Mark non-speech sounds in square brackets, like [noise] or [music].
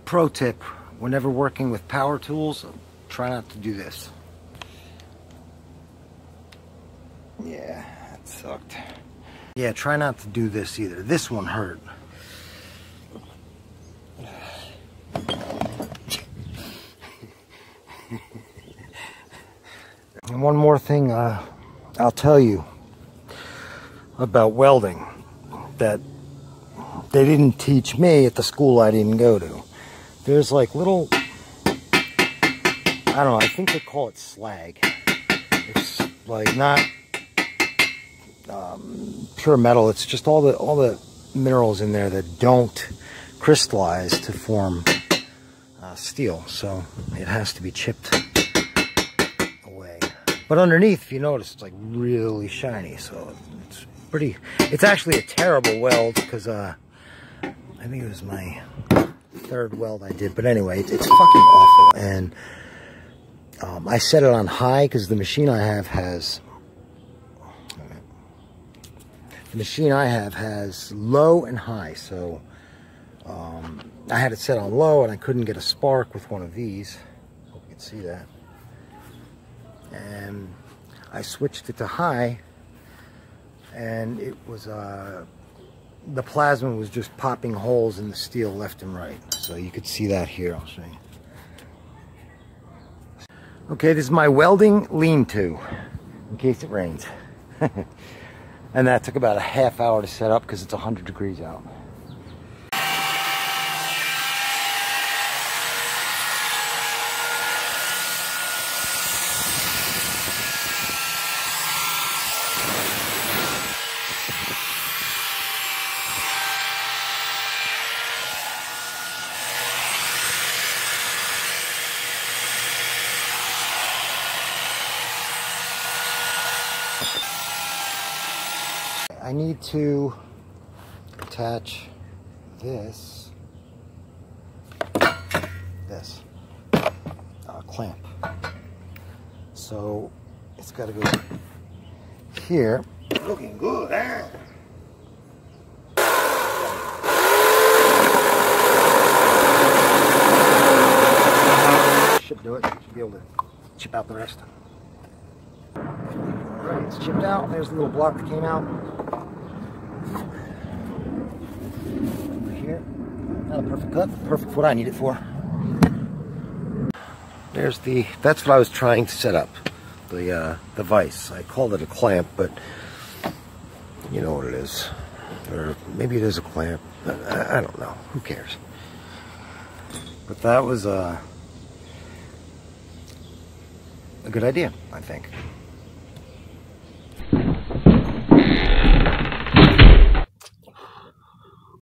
Pro tip, whenever working with power tools, try not to do this. Yeah, that sucked. Yeah, try not to do this either. This one hurt. and one more thing uh, I'll tell you about welding that they didn't teach me at the school I didn't go to. There's like little, I don't know, I think they call it slag. It's like not um, pure metal. It's just all the all the minerals in there that don't crystallize to form uh, steel. So it has to be chipped away. But underneath, if you notice, it's like really shiny. So it's pretty. It's actually a terrible weld because uh, I think it was my third weld I did. But anyway, it's, it's fucking awful. And um, I set it on high because the machine I have has the machine I have has low and high, so um, I had it set on low and I couldn't get a spark with one of these. Hope you can see that. And I switched it to high and it was, uh, the plasma was just popping holes in the steel left and right. So you could see that here, I'll show you. Okay, this is my welding lean-to, in case it rains. [laughs] And that took about a half hour to set up because it's 100 degrees out. I need to attach this, this uh, clamp. So it's got to go here. Looking good, eh? Should do it. Should be able to chip out the rest. Chipped out. There's the little block that came out. Here. Not a perfect cut. Perfect what I need it for. There's the, that's what I was trying to set up. The, uh, the vise. I called it a clamp, but you know what it is. Or maybe it is a clamp. I, I don't know. Who cares? But that was uh, a good idea, I think.